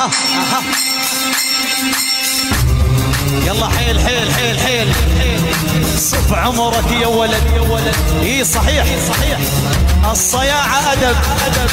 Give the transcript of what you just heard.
أها. أها يلا حيل حيل حيل حيل. صف عمرك يا ولد. يا ولد إي صحيح صحيح. الصياعة أدب أدب.